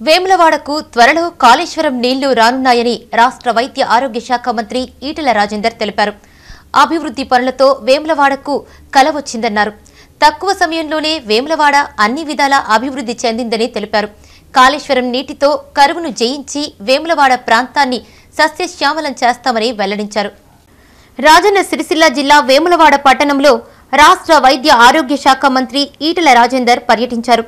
వేములవాడకు త్వరలో కాళేశ్వరం నీళ్ళు రానున్నాయని రాష్ట్ర వైద్య ఆరోగ్య శాఖ మంత్రి ఈటెల రాజేందర్ తెలిపారు. అభివృద్ధి పనులతో వేములవాడకు కల వచ్చిందన్నారు. తక్కువ సమయంలోనే వేములవాడ అన్ని విధాలా అభివృద్ధి చెందిందని తెలిపారు. కాళేశ్వరం నీటితో కరువును జయించి వేములవాడ ప్రాంతాన్ని సస్యశ్యామలం చేస్తామని వెల్లడించారు. రాజన్న సిరిసిల్ల జిల్లా వేములవాడ పట్టణంలో రాష్ట్ర వైద్య ఆరోగ్య శాఖ మంత్రి ఈటల రాజేందర్ పర్యటించారు.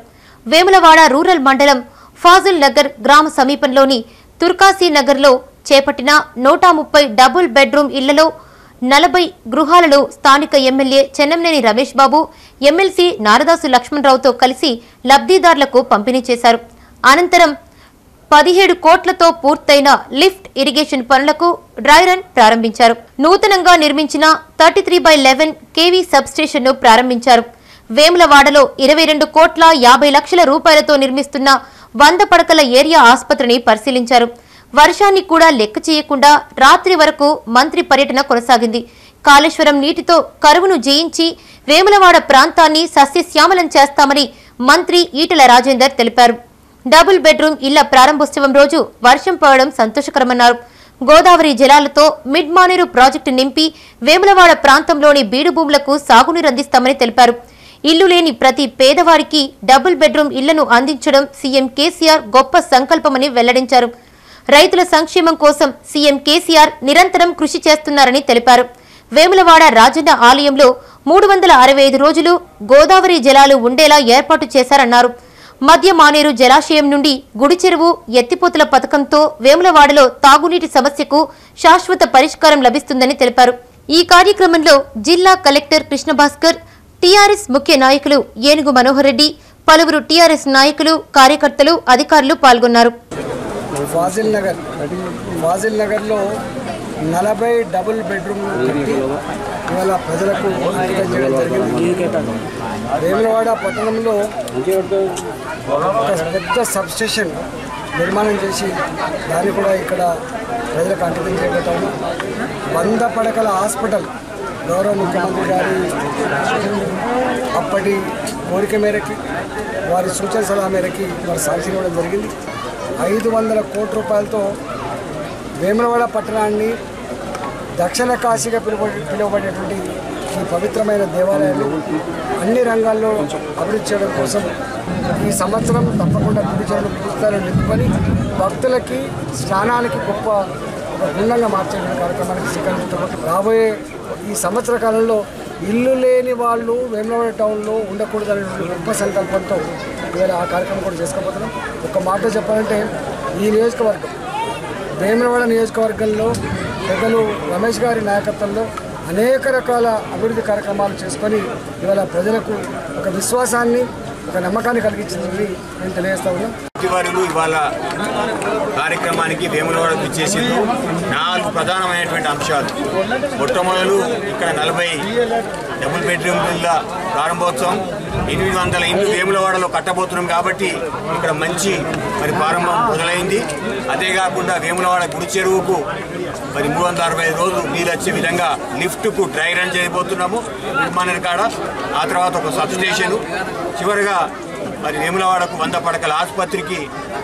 వేములవాడ రూరల్ మండలం ఫాజుల్ నగర్ గ్రామ సమీపంలోని తుర్కాసీ నగర్లో చేపట్టిన నూట ముప్పై డబుల్ బెడ్రూమ్ ఇళ్ళలో నలభై గృహాలను స్థానిక ఎమ్మెల్యే చెన్నంనేని రమేష్ బాబు ఎమ్మెల్సీ నారదాసు లక్ష్మణరావుతో కలిసి లబ్ధిదారులకు పంపిణీ చేశారు. అనంతరం పదిహేడు కోట్లతో పూర్తయిన లిఫ్ట్ ఇరిగేషన్ పనులకు డ్రై రన్ ప్రారంభించారు. నూతనంగా నిర్మించిన thirty three by eleven KV సబ్స్టేషన్ను ప్రారంభించారు. వేములవాడలో ఇరవై రెండు కోట్ల యాభై లక్షల రూపాయలతో నిర్మిస్తున్న వంద పడకల ఏరియా ఆసుపత్రిని పరిశీలించారు. వర్షాన్ని కూడా లెక్క చేయకుండా రాత్రి వరకు మంత్రి పర్యటన కొనసాగింది. కాళేశ్వరం నీటితో కరువును జయించి వేములవాడ ప్రాంతాన్ని సస్యశ్యామలం చేస్తామని మంత్రి ఈటల రాజేందర్ తెలిపారు. డబుల్ బెడ్రూమ్ ఇళ్ళ ప్రారంభోత్సవం రోజు వర్షం పడడం సంతోషకరమన్నారు. గోదావరి జలాలతో మిడ్ మానేరు ప్రాజెక్టు నింపి వేములవాడ ప్రాంతంలోని బీడు భూములకు సాగునీరు అందిస్తామని తెలిపారు. ఇల్లు లేని ప్రతి పేదవారికి డబుల్ బెడ్రూమ్ ఇళ్ళను అందించడం సీఎం కేసీఆర్ గొప్ప సంకల్పమని వెల్లడించారు. రైతుల సంక్షేమం కోసం సీఎం కేసీఆర్ నిరంతరం కృషి చేస్తున్నారని తెలిపారు. వేములవాడ రాజన్న ఆలయంలో మూడు వందల అరవై ఐదు రోజులు గోదావరి జలాలు ఉండేలా ఏర్పాటు చేశారన్నారు. మధ్య మానేరు జలాశయం నుండి గుడి చెరువు ఎత్తిపోతుల పథకంతో వేములవాడలో తాగునీటి సమస్యకు శాశ్వత పరిష్కారం లభిస్తుందని తెలిపారు. ఈ కార్యక్రమంలో జిల్లా కలెక్టర్ కృష్ణభాస్కర్ టీఆర్ఎస్ ముఖ్య నాయకులు ఏనుగు మనోహర్ రెడ్డి పలువురు టీఆర్ఎస్ నాయకులు కార్యకర్తలు అధికారులు పాల్గొన్నారు. ఫాజిల్ నగర్ ఫాజిల్ నగర్లో నలభై డబుల్ బెడ్రూమ్లు కట్టి ఇవాళ ప్రజలకు అంకితం చేయడం జరిగింది. వేములవాడ పట్టణంలో ఒక పెద్ద సబ్స్టేషన్ నిర్మాణం చేసి దాన్ని కూడా ఇక్కడ ప్రజలకు అంకితం వంద పడకల హాస్పిటల్ గౌరవ ముఖ్యమంత్రి గారి అప్పటి కోరిక మేరకి వారి సూచన సలహా మేరకి వారు సాక్షి ఇవ్వడం జరిగింది. ఐదు వందల కోట్ల రూపాయలతో వేములవాడ పట్టణాన్ని దక్షిణ కాశీగా పిలువ పిలువబడేటువంటి ఈ పవిత్రమైన దేవాలయాలు అన్ని రంగాల్లో అభివృద్ధి చేయడం కోసం ఈ సంవత్సరం తప్పకుండా గుడి చెరువులు పూస్తారని నింపుకొని భక్తులకి స్నానానికి గొప్ప భిన్నంగా గుండంగా మార్చే కార్యక్రమానికి శ్రీకారం రాబోయే ఈ సంవత్సర కాలంలో ఇల్లు లేని వాళ్ళు వేములవాడ టౌన్లో ఉండకూడదనే గొప్ప సంకల్పంతో ఇవాళ ఆ కార్యక్రమం కూడా చేసుకోబోతున్నాం. ఒక మాట చెప్పాలంటే ఈ నియోజకవర్గం వేములవాడ నియోజకవర్గంలో పెద్దలు రమేష్ గారి నాయకత్వంలో అనేక రకాల అభివృద్ధి కార్యక్రమాలు చేసుకొని ఇవాళ ప్రజలకు ఒక విశ్వాసాన్ని ఒక నమ్మకాన్ని కలిగించిందని నేను తెలియజేస్తా ఉన్నాను వారు ఇవాళ కార్యక్రమానికి వేములవాడకు ఇచ్చేసిండ్రు. నాలుగు ప్రధానమైనటువంటి అంశాలు. మొట్టమొదలు ఇక్కడ నలభై డబుల్ బెడ్రూమ్ ఇళ్ళ ప్రారంభోత్సవం. ఎనిమిది వందల ఇండ్లు వేములవాడలో కట్టబోతున్నాం కాబట్టి ఇక్కడ మంచి మరి ప్రారంభం మొదలైంది. అంతేకాకుండా వేములవాడ గుడి చెరువుకు మరి మూడు వందల అరవై ఐదు రోజులు నీళ్ళు వచ్చే విధంగా లిఫ్ట్కు డ్రై రన్ చేయబోతున్నాము. నిర్మాణ కాడ ఆ తర్వాత ఒక సబ్ స్టేషను. చివరిగా మరి వేములవాడకు వంద పడకల ఆసుపత్రికి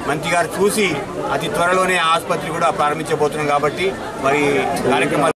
మంత్రి గారు చూసి అతి త్వరలోనే ఆసుపత్రి కూడా ప్రారంభించబోతున్నాం కాబట్టి మరి కార్యక్రమాలు